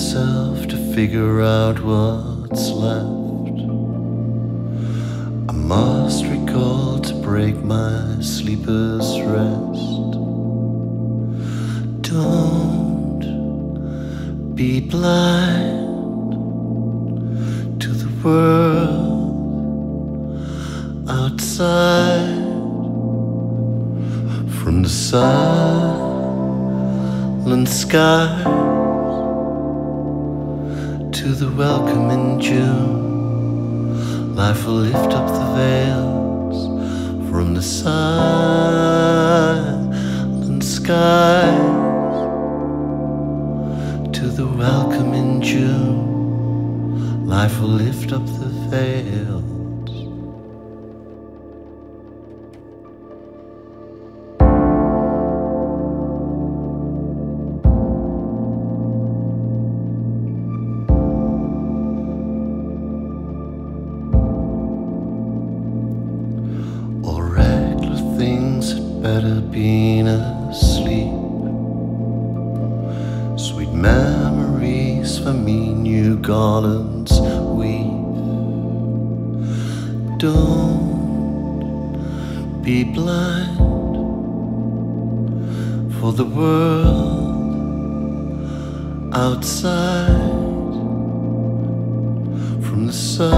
myself to figure out what's left. I must recall to break my sleeper's rest. Don't be blind to the world outside from the silent sky to the welcome in June. Life will lift up the veils from the silent skies to the welcome in June. Life will lift up the veils. Better been asleep. Sweet memories for me, new garlands weave. Don't be blind for the world outside from the sun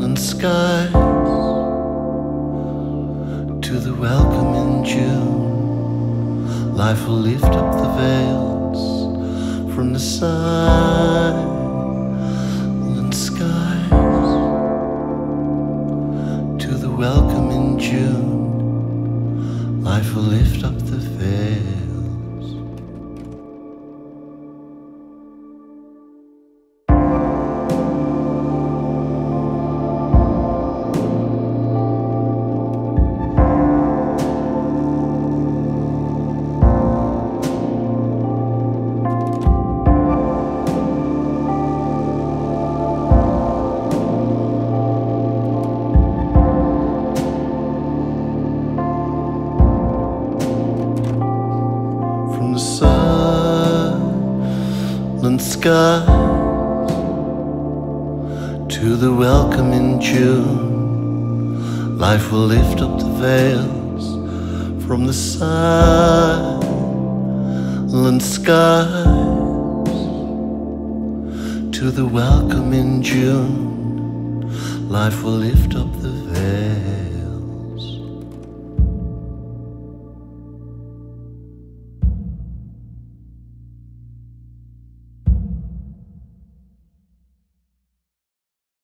and skies to the welcome in June. Life will lift up the veils from the silent skies to the welcome in June. Life will lift up the veils. Silent skies to the welcome in June. Life will lift up the veils from the silent skies to the welcome in June. Life will lift up the veils.